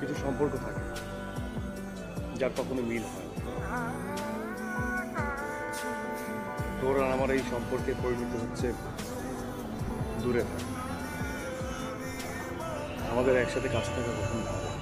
কিছু সম্পর্ক থাকে, যার কখনো মিল হয় তোর আর আমার এই সম্পর্কে পরিণত হচ্ছে দূরে থাকা। আমাদের একসাথে কাজ থাকা কখন ভালো